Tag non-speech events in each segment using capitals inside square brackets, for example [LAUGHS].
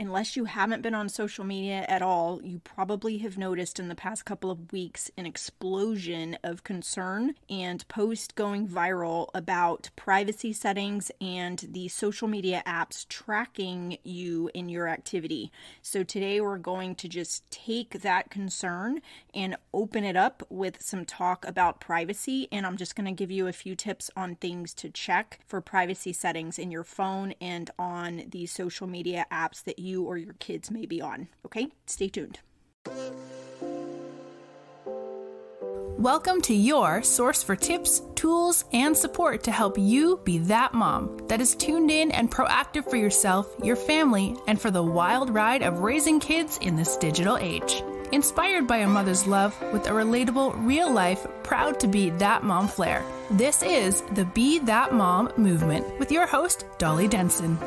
Unless you haven't been on social media at all, you probably have noticed in the past couple of weeks an explosion of concern and posts going viral about privacy settings and the social media apps tracking you in your activity. So, today we're going to just take that concern and open it up with some talk about privacy. And I'm just going to give you a few tips on things to check for privacy settings in your phone and on the social media apps that you you or your kids may be on. Okay, stay tuned. Welcome to your source for tips, tools, and support to help you be that mom that is tuned in and proactive for yourself, your family, and for the wild ride of raising kids in this digital age. Inspired by a mother's love with a relatable, real life, proud to be that mom flair. This is the Be That Mom movement with your host, Dolly Denson.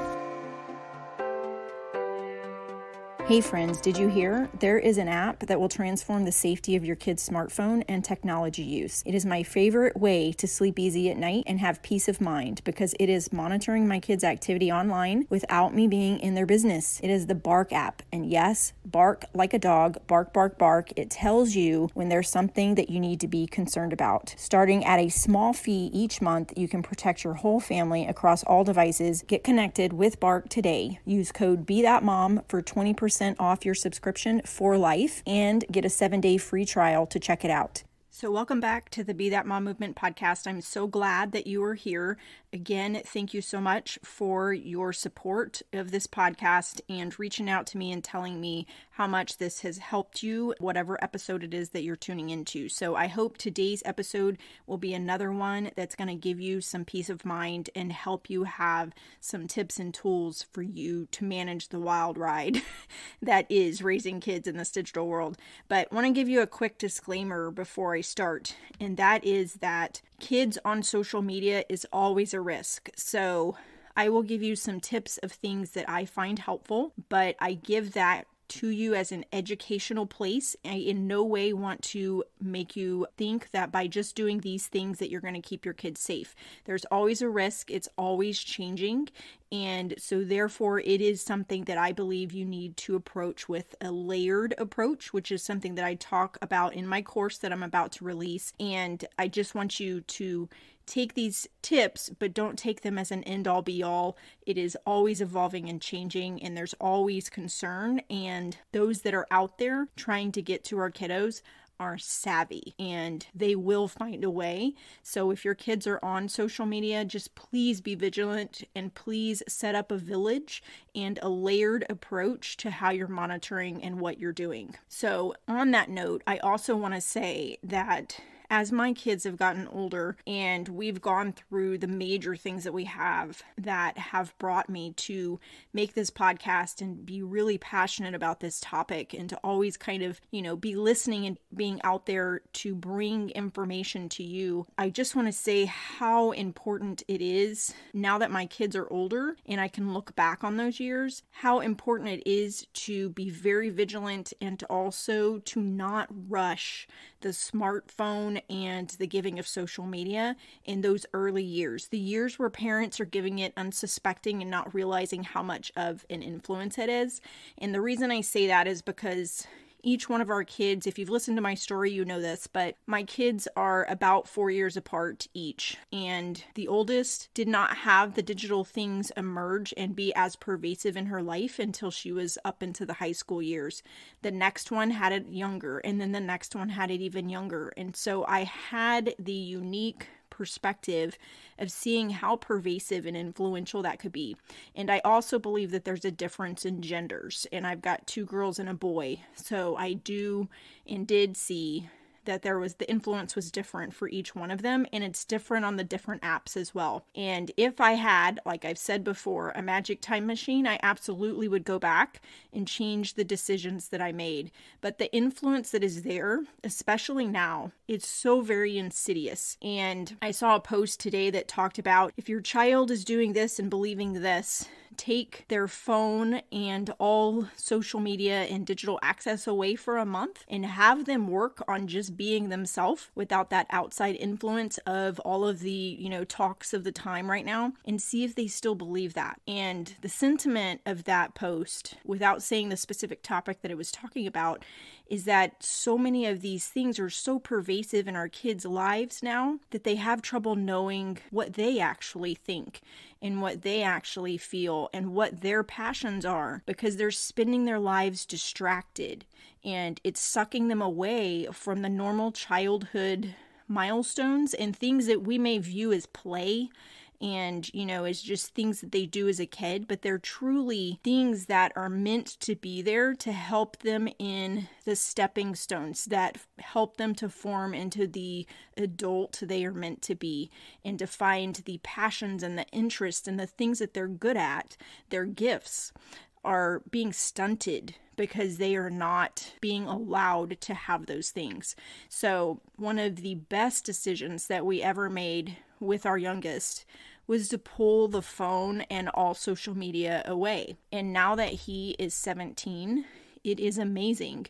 Hey friends, did you hear? There is an app that will transform the safety of your kid's smartphone and technology use. It is my favorite way to sleep easy at night and have peace of mind because it is monitoring my kids' activity online without me being in their business. It is the Bark app. And yes, bark like a dog, bark, bark, bark. It tells you when there's something that you need to be concerned about. Starting at a small fee each month, you can protect your whole family across all devices. Get connected with Bark today. Use code BeThatMom for 20% off your subscription for life and get a seven day free trial to check it out. So, welcome back to the Be That Mom Movement podcast. I'm so glad that you are here. Again, thank you so much for your support of this podcast and reaching out to me and telling me how much this has helped you, whatever episode it is that you're tuning into. So, I hope today's episode will be another one that's going to give you some peace of mind and help you have some tips and tools for you to manage the wild ride [LAUGHS] that is raising kids in this digital world. But, I want to give you a quick disclaimer before I start, and that is that kids on social media is always a risk. So I will give you some tips of things that I find helpful, but I give that to you as an educational place. I in no way want to make you think that by just doing these things that you're going to keep your kids safe. There's always a risk. It's always changing. And so therefore it is something that I believe you need to approach with a layered approach, which is something that I talk about in my course that I'm about to release. And I just want you to take these tips, but don't take them as an end all be all. It is always evolving and changing, and there's always concern. And those that are out there trying to get to our kiddos are savvy and they will find a way. So if your kids are on social media, just please be vigilant and please set up a village and a layered approach to how you're monitoring and what you're doing. So, on that note, I also want to say that as my kids have gotten older and we've gone through the major things that we have that have brought me to make this podcast and be really passionate about this topic and to always kind of, you know, be listening and being out there to bring information to you, I just want to say how important it is now that my kids are older and I can look back on those years, how important it is to be very vigilant and to also to not rush the smartphone and the giving of social media in those early years, the years where parents are giving it unsuspecting and not realizing how much of an influence it is. And the reason I say that is because each one of our kids, if you've listened to my story, you know this, but my kids are about four years apart each. And the oldest did not have the digital things emerge and be as pervasive in her life until she was up into the high school years. The next one had it younger, and then the next one had it even younger. And so I had the unique perspective of seeing how pervasive and influential that could be. And I also believe that there's a difference in genders, and I've got two girls and a boy. So I do and did see that there was the influence was different for each one of them and it's different on the different apps as well. And if I had, like I've said before, a magic time machine, I absolutely would go back and change the decisions that I made. But the influence that is there, especially now, it's so very insidious. And I saw a post today that talked about if your child is doing this and believing this, take their phone and all social media and digital access away for a month and have them work on just being themselves without that outside influence of all of the, you know, talks of the time right now and see if they still believe that. And the sentiment of that post, without saying the specific topic that it was talking about, is that so many of these things are so pervasive in our kids' lives now that they have trouble knowing what they actually think and what they actually feel and what their passions are because they're spending their lives distracted and it's sucking them away from the normal childhood milestones and things that we may view as play and you know it's just things that they do as a kid but they're truly things that are meant to be there to help them in the stepping stones that help them to form into the adult they are meant to be and to find the passions and the interests and the things that they're good at their gifts are being stunted because they are not being allowed to have those things. So, one of the best decisions that we ever made with our youngest was to pull the phone and all social media away. And now that he is 17, it is amazing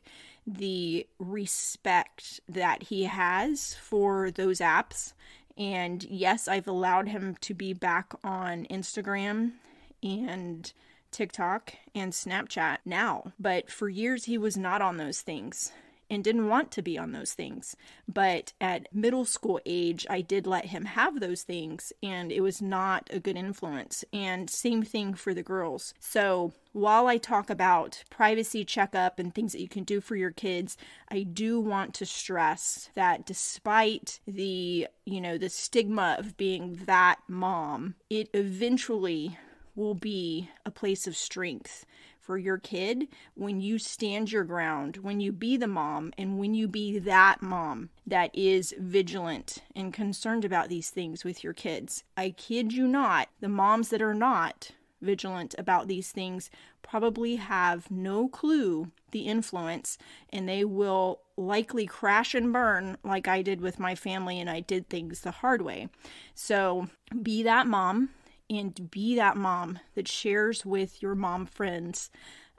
the respect that he has for those apps. And yes, I've allowed him to be back on Instagram and TikTok and Snapchat now, but for years he was not on those things and didn't want to be on those things. But at middle school age, I did let him have those things, and it was not a good influence. And same thing for the girls. So while I talk about privacy checkup and things that you can do for your kids, I do want to stress that despite the, you know, the stigma of being that mom, it eventually will be a place of strength for your kid when you stand your ground, when you be the mom, and when you be that mom that is vigilant and concerned about these things with your kids. I kid you not, the moms that are not vigilant about these things probably have no clue the influence and they will likely crash and burn like I did with my family and I did things the hard way. So be that mom and be that mom that shares with your mom friends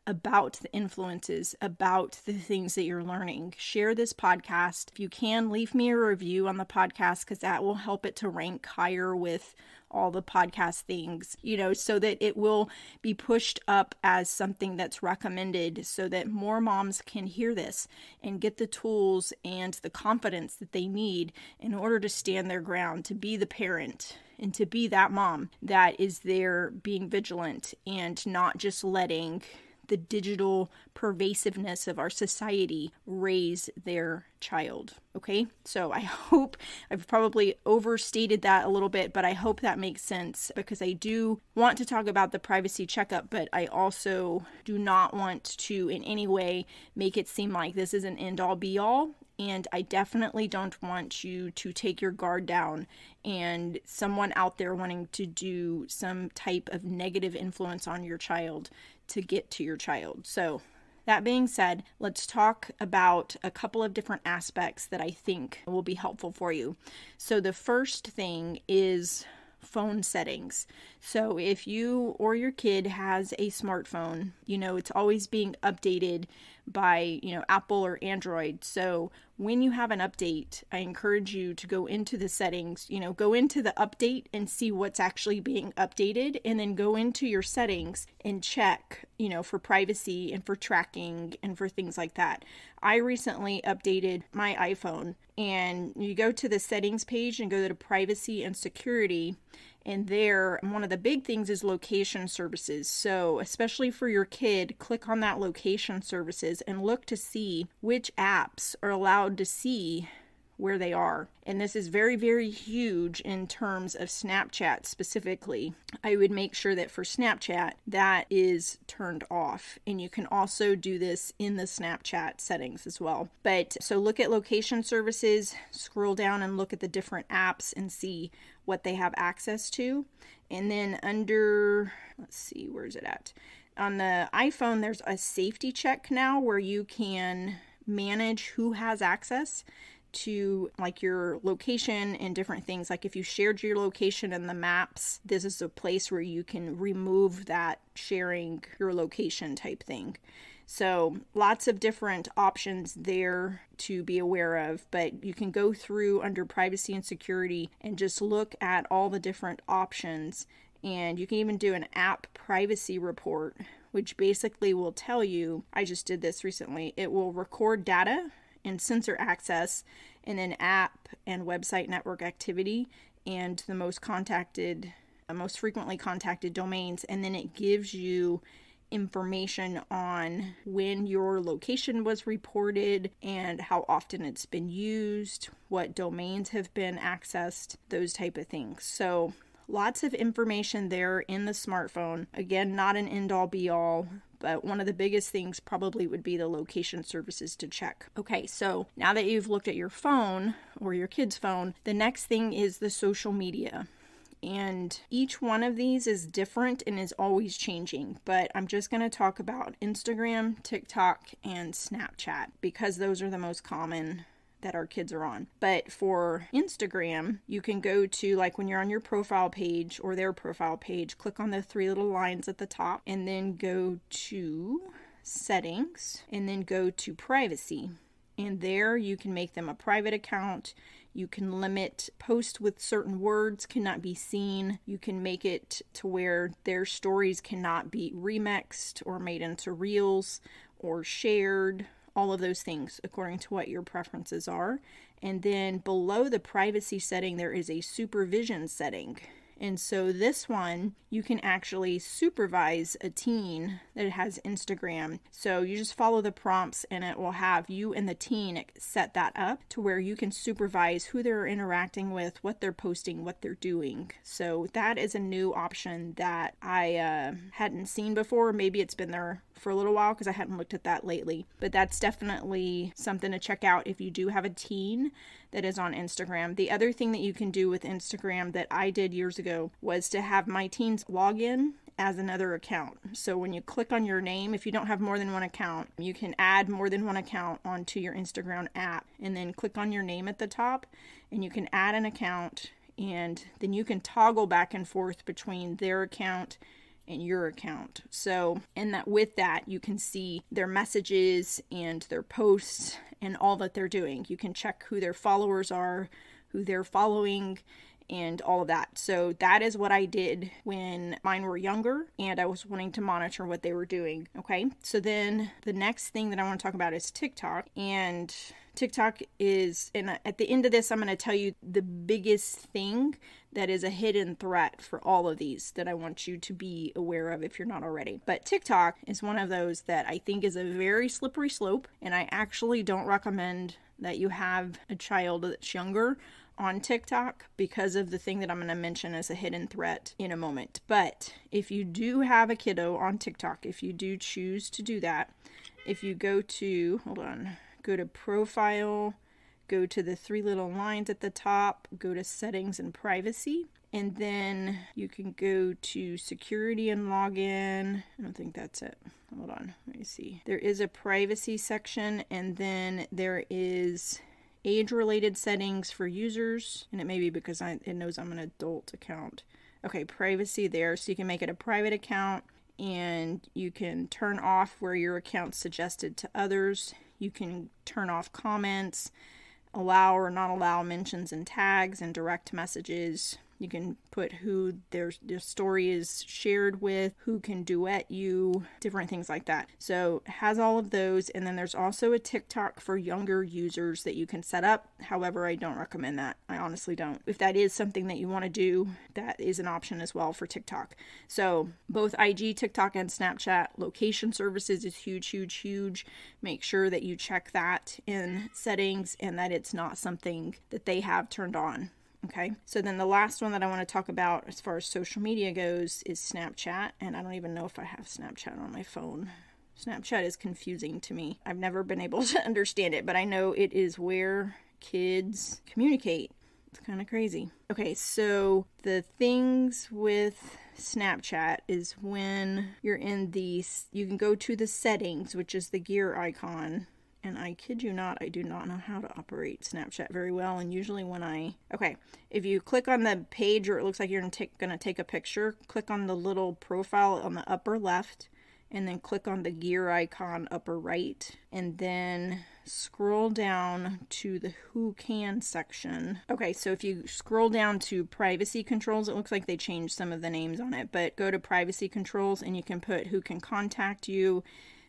about the influences, about the things that you're learning. Share this podcast. If you can, leave me a review on the podcast because that will help it to rank higher with all the podcast things, you know, so that it will be pushed up as something that's recommended so that more moms can hear this and get the tools and the confidence that they need in order to stand their ground, to be the parent and to be that mom that is there being vigilant and not just letting the digital pervasiveness of our society raise their child. Okay, so I [LAUGHS] hope I've probably overstated that a little bit, but I hope that makes sense because I do want to talk about the privacy checkup, but I also do not want to in any way make it seem like this is an end all be all. And I definitely don't want you to take your guard down and someone out there wanting to do some type of negative influence on your child to get to your child. So, that being said, let's talk about a couple of different aspects that I think will be helpful for you. So, the first thing is phone settings. So, if you or your kid has a smartphone, you know, it's always being updated by, you know, Apple or Android. So, when you have an update, I encourage you to go into the settings, you know, go into the update and see what's actually being updated, and then go into your settings and check, you know, for privacy and for tracking and for things like that. I recently updated my iPhone, and you go to the settings page and go to privacy and security and there, one of the big things is location services. So, especially for your kid, click on that location services and look to see which apps are allowed to see where they are. And this is very, very huge in terms of Snapchat specifically. I would make sure that for Snapchat, that is turned off. And you can also do this in the Snapchat settings as well. But so look at location services, scroll down and look at the different apps and see what they have access to. And then under, let's see, where's it at? On the iPhone, there's a safety check now where you can manage who has access to like your location and different things. Like if you shared your location in the maps, this is a place where you can remove that sharing your location type thing. So, lots of different options there to be aware of, but you can go through under privacy and security and just look at all the different options. And you can even do an app privacy report, which basically will tell you I just did this recently. It will record data and sensor access, and then app and website network activity, and the most contacted, uh, most frequently contacted domains, and then it gives you information on when your location was reported and how often it's been used, what domains have been accessed, those type of things. So lots of information there in the smartphone. Again, not an end all be all, but one of the biggest things probably would be the location services to check. Okay, so now that you've looked at your phone or your kid's phone, the next thing is the social media. And each one of these is different and is always changing. But I'm just going to talk about Instagram, TikTok, and Snapchat because those are the most common that our kids are on. But for Instagram, you can go to like when you're on your profile page or their profile page, click on the three little lines at the top and then go to settings and then go to privacy. And there you can make them a private account. You can limit posts with certain words cannot be seen. You can make it to where their stories cannot be remixed or made into reels or shared all of those things according to what your preferences are. And then below the privacy setting, there is a supervision setting. And so this one, you can actually supervise a teen that has Instagram. So you just follow the prompts and it will have you and the teen set that up to where you can supervise who they're interacting with, what they're posting, what they're doing. So that is a new option that I uh, hadn't seen before. Maybe it's been there for a little while because I hadn't looked at that lately. But that's definitely something to check out if you do have a teen that is on Instagram. The other thing that you can do with Instagram that I did years ago was to have my teens log in as another account. So when you click on your name, if you don't have more than one account, you can add more than one account onto your Instagram app and then click on your name at the top and you can add an account and then you can toggle back and forth between their account and your account. So, and that with that, you can see their messages and their posts and all that they're doing. You can check who their followers are, who they're following, and all of that. So that is what I did when mine were younger and I was wanting to monitor what they were doing. Okay. So then the next thing that I want to talk about is TikTok. And TikTok is, and at the end of this, I'm going to tell you the biggest thing that is a hidden threat for all of these that I want you to be aware of if you're not already. But TikTok is one of those that I think is a very slippery slope, and I actually don't recommend that you have a child that's younger on TikTok because of the thing that I'm going to mention as a hidden threat in a moment. But if you do have a kiddo on TikTok, if you do choose to do that, if you go to, hold on, go to profile, go to the three little lines at the top, go to settings and privacy, and then you can go to security and login. I don't think that's it. Hold on, let me see. There is a privacy section, and then there is age related settings for users, and it may be because I, it knows I'm an adult account. Okay, privacy there, so you can make it a private account and you can turn off where your account's suggested to others. You can turn off comments, allow or not allow mentions and tags and direct messages. You can put who their, their story is shared with, who can duet you, different things like that. So has all of those. And then there's also a TikTok for younger users that you can set up. However, I don't recommend that. I honestly don't. If that is something that you want to do, that is an option as well for TikTok. So both IG, TikTok, and Snapchat location services is huge, huge, huge. Make sure that you check that in settings and that it's not something that they have turned on. Okay, so then the last one that I want to talk about as far as social media goes is Snapchat, and I don't even know if I have Snapchat on my phone. Snapchat is confusing to me. I've never been able [LAUGHS] to understand it, but I know it is where kids communicate. It's kind of crazy. Okay, so the things with Snapchat is when you're in the, you can go to the settings, which is the gear icon, and I kid you not, I do not know how to operate Snapchat very well. And usually, when I okay, if you click on the page or it looks like you're gonna take, gonna take a picture, click on the little profile on the upper left, and then click on the gear icon upper right, and then scroll down to the who can section. Okay, so if you scroll down to privacy controls, it looks like they changed some of the names on it, but go to privacy controls and you can put who can contact you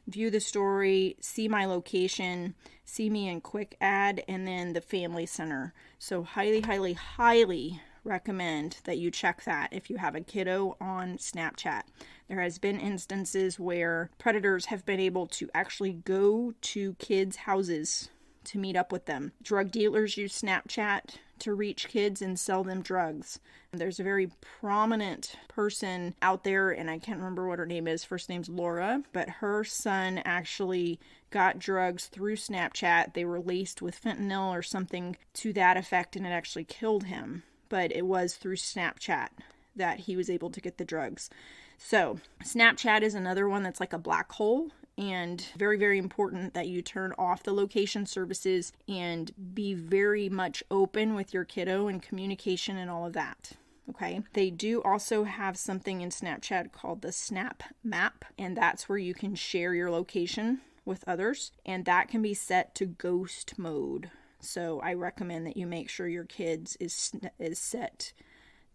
view the story, see my location, see me in quick add, and then the family center. So, highly, highly, highly recommend that you check that if you have a kiddo on Snapchat. There has been instances where predators have been able to actually go to kids' houses to meet up with them. Drug dealers use Snapchat to reach kids and sell them drugs. There's a very prominent person out there, and I can't remember what her name is. First name's Laura, but her son actually got drugs through Snapchat. They were laced with fentanyl or something to that effect, and it actually killed him. But it was through Snapchat that he was able to get the drugs. So, Snapchat is another one that's like a black hole and very very important that you turn off the location services and be very much open with your kiddo and communication and all of that okay? They do also have something in snapchat called the snap map and that's where you can share your location with others and that can be set to ghost mode. So i recommend that you make sure your kids is is set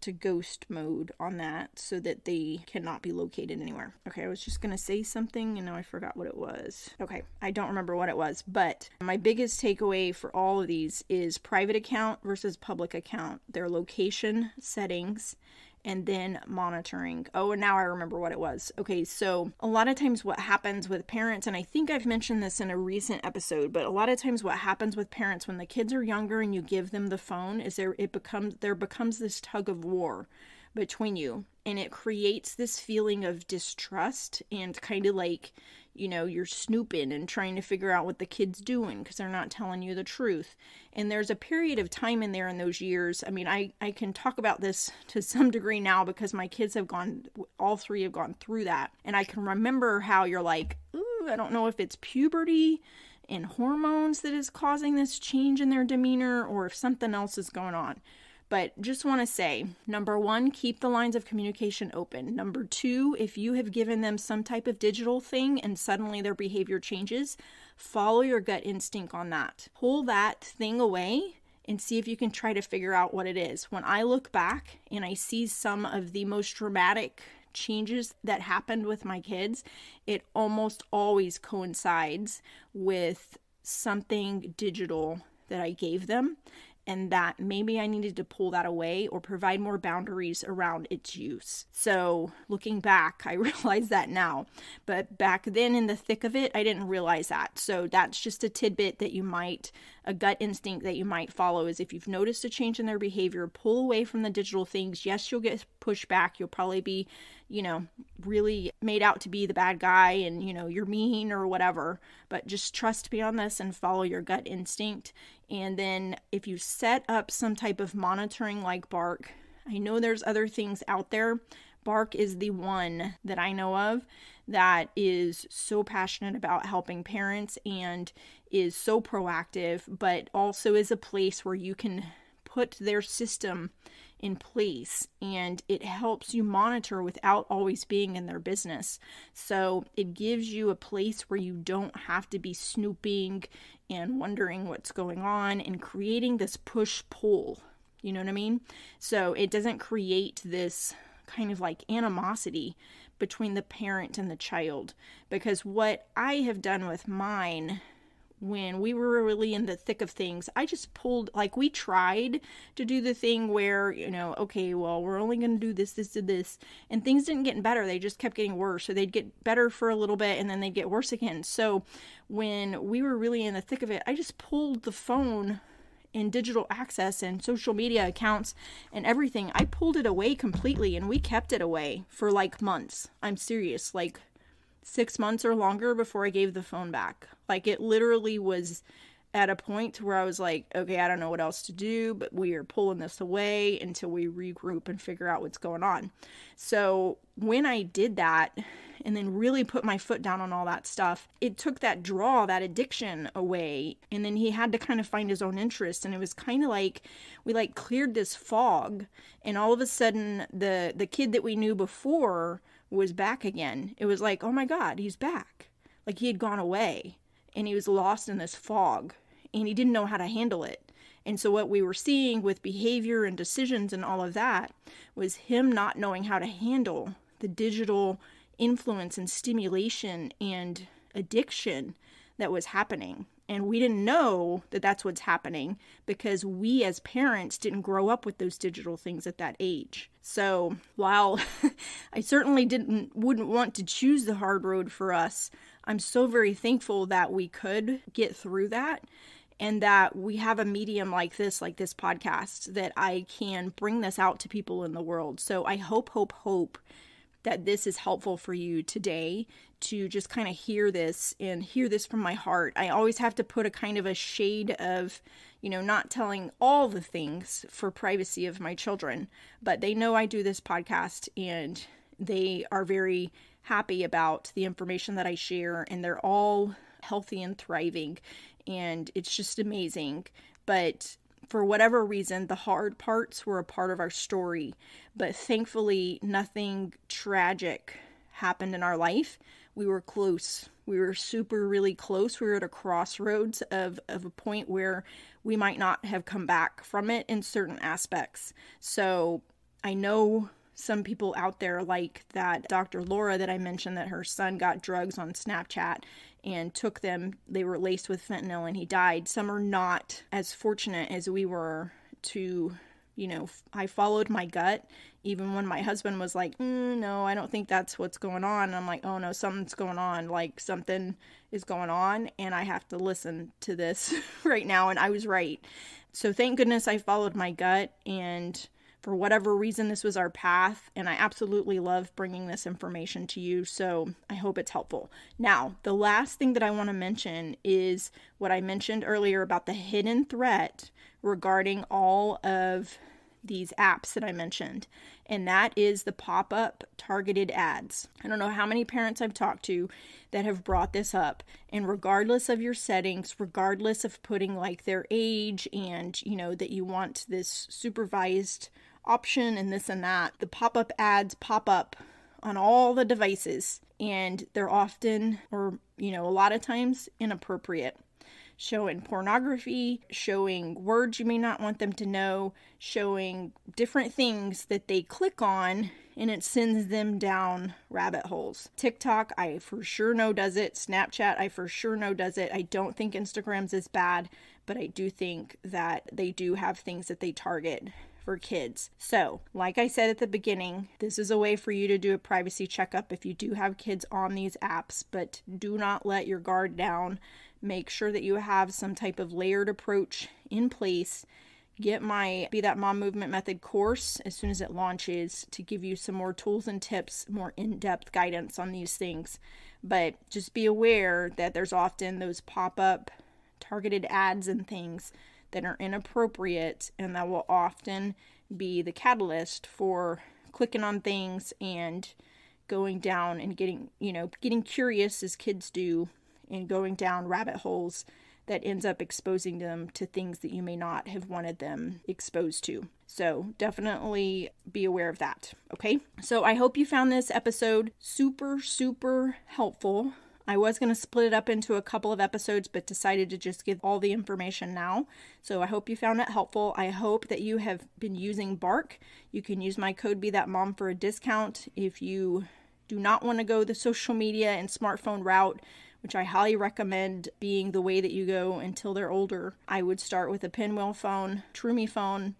to ghost mode on that so that they cannot be located anywhere. Okay, I was just gonna say something and now I forgot what it was. Okay, I don't remember what it was, but my biggest takeaway for all of these is private account versus public account, their location settings, and then monitoring. Oh, and now I remember what it was. Okay, so a lot of times what happens with parents, and I think I've mentioned this in a recent episode, but a lot of times what happens with parents when the kids are younger and you give them the phone is there it becomes there becomes this tug of war between you and it creates this feeling of distrust and kind of like you know, you're snooping and trying to figure out what the kid's doing because they're not telling you the truth. And there's a period of time in there in those years. I mean, I, I can talk about this to [LAUGHS] some degree now because my kids have gone, all three have gone through that. And I can remember how you're like, ooh, I don't know if it's puberty and hormones that is causing this change in their demeanor or if something else is going on. But just want to say number one, keep the lines of communication open. Number two, if you have given them some type of digital thing and suddenly their behavior changes, follow your gut instinct on that. Pull that thing away and see if you can try to figure out what it is. When I look back and I see some of the most dramatic changes that happened with my kids, it almost always coincides with something digital that I gave them and that maybe I needed to pull that away or provide more boundaries around its use. So, looking back, I [LAUGHS] realize that now. But back then in the thick of it, I didn't realize that. So, that's just a tidbit that you might, a gut instinct that you might follow is if you've noticed a change in their behavior, pull away from the digital things. Yes, you'll get pushback. You'll probably be, you know, really made out to be the bad guy and, you know, you're mean or whatever. But just trust me on this and follow your gut instinct and then if you set up some type of monitoring like Bark, I know there's other things out there. Bark is the one that I know of that is so passionate about helping parents and is so proactive, but also is a place where you can put their system in place and it helps you monitor without always being in their business. So it gives you a place where you don't have to be snooping and wondering what's going on and creating this push pull. You know what I mean? So it doesn't create this kind of like animosity between the parent and the child because what I have done with mine when we were really in the thick of things, I just pulled, like, we tried to do the thing where, you know, okay, well, we're only going to do this, this, and this. And things didn't get better. They just kept getting worse. So they'd get better for a little bit and then they'd get worse again. So when we were really in the thick of it, I just pulled the phone and digital access and social media accounts and everything. I pulled it away completely and we kept it away for like months. I'm serious. Like, six months or longer before I gave the phone back. Like it literally was at a point where I was like, okay, I don't know what else to do, but we are pulling this away until we regroup and figure out what's going on. So when I did that and then really put my foot down on all that stuff, it took that draw, that addiction away. And then he had to kind of find his own interest. And it was kind of like we like cleared this fog and all of a sudden the the kid that we knew before was back again. It was like, oh my God, he's back. Like he had gone away and he was lost in this fog and he didn't know how to handle it. And so, what we were seeing with behavior and decisions and all of that was him not knowing how to handle the digital influence and stimulation and addiction that was happening. And we didn't know that that's what's happening because we as parents didn't grow up with those digital things at that age. So, while [LAUGHS] I certainly didn't wouldn't want to choose the hard road for us, I'm so very thankful that we could get through that and that we have a medium like this, like this podcast, that I can bring this out to people in the world. So I hope, hope, hope that this is helpful for you today to just kind of hear this and hear this from my heart. I always have to put a kind of a shade of, you know, not telling all the things for privacy of my children, but they know I do this podcast and they are very happy about the information that I share, and they're all healthy and thriving, and it's just amazing. But for whatever reason, the hard parts were a part of our story, but thankfully, nothing tragic happened in our life. We were close. We were super, really close. We were at a crossroads of, of a point where we might not have come back from it in certain aspects. So I know some people out there like that Dr. Laura that I mentioned that her son got drugs on Snapchat and took them. They were laced with fentanyl and he died. Some are not as fortunate as we were to, you know, I followed my gut even when my husband was like, mm, no, I don't think that's what's going on. And I'm like, oh no, something's going on. Like something is going on and I have to listen to this [LAUGHS] right now. And I was right. So thank goodness I followed my gut and for whatever reason, this was our path, and I absolutely love bringing this information to you. So I hope it's helpful. Now, the last thing that I want to mention is what I mentioned earlier about the hidden threat regarding all of these apps that I mentioned, and that is the pop up targeted ads. I don't know how many parents I've talked to that have brought this up, and regardless of your settings, regardless of putting like their age and you know that you want this supervised option and this and that. The pop up ads pop up on all the devices and they're often, or you know, a lot of times inappropriate. Showing pornography, showing words you may not want them to know, showing different things that they click on and it sends them down rabbit holes. TikTok, I for sure know does it. Snapchat, I for sure know does it. I don't think Instagram's as bad, but I do think that they do have things that they target for kids. So, like I said at the beginning, this is a way for you to do a privacy checkup if you do have kids on these apps, but do not let your guard down. Make sure that you have some type of layered approach in place. Get my Be That Mom Movement Method course as soon as it launches to give you some more tools and tips, more in depth guidance on these things. But just be aware that there's often those pop up targeted ads and things that are inappropriate and that will often be the catalyst for clicking on things and going down and getting, you know, getting curious as kids do and going down rabbit holes that ends up exposing them to things that you may not have wanted them exposed to. So, definitely be aware of that. Okay? So, I hope you found this episode super, super helpful. I was going to split it up into a couple of episodes, but decided to just give all the information now. So I hope you found it helpful. I hope that you have been using Bark. You can use my code Be That Mom for a discount if you do not want to go the social media and smartphone route which I highly recommend being the way that you go until they're older. I would start with a pinwheel phone, Troomi phone,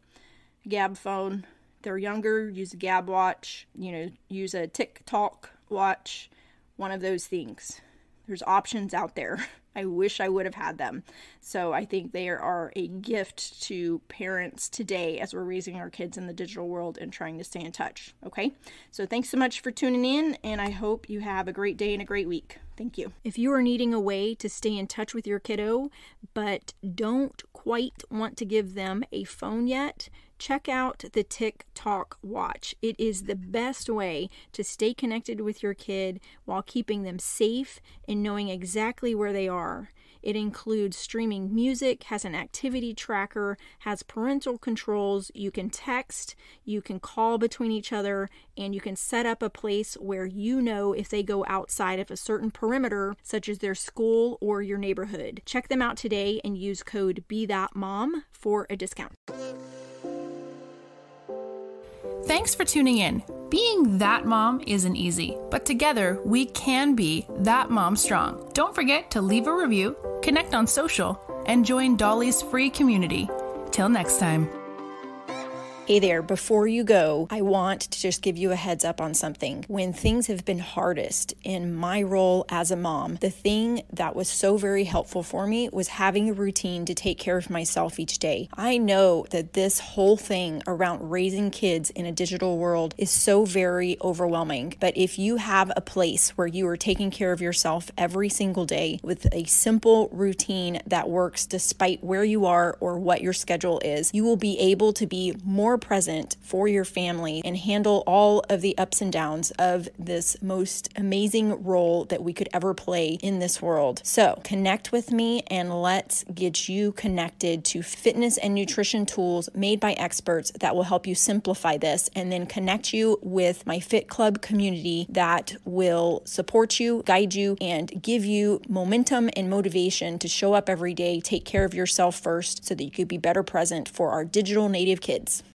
Gabb phone. They're younger, use a Gabb watch, you know, use a Tick Talk watch, one of those things. There's options out there. [LAUGHS] I wish I would have had them. So I think they are a gift to parents today as we're raising our kids in the digital world and trying to stay in touch. Okay? So thanks so much for tuning in, and I hope you have a great day and a great week. Thank you. If you are needing a way to stay in touch with your kiddo, but don't quite want to give them a phone yet, check out the Tick Talk Watch. It is the best way to stay connected with your kid while keeping them safe and knowing exactly where they are. It includes streaming music, has an activity tracker, has parental controls. You can text, you can call between each other, and you can set up a place where you know if they go outside of a certain perimeter, such as their school or your neighborhood. Check them out today and use code BeThatMom for a discount. Thanks for tuning in. Being that mom isn't easy, but together we can be that mom strong. Don't forget to leave a review, connect on social, and join Dolly's free community. Till next time. Hey there, before you go, I want to just give you a heads up on something. When things have been hardest in my role as a mom, the thing that was so very helpful for me was having a routine to take care of myself each day. I know that this whole thing around raising kids in a digital world is so very overwhelming, but if you have a place where you are taking care of yourself every single day with a simple routine that works despite where you are or what your schedule is, you will be able to be more present for your family and handle all of the ups and downs of this most amazing role that we could ever play in this world. So, connect with me and let's get you connected to fitness and nutrition tools made by experts that will help you simplify this and then connect you with my Fit Club community that will support you, guide you, and give you momentum and motivation to show up every day, take care of yourself first so that you could be better present for our digital native kids.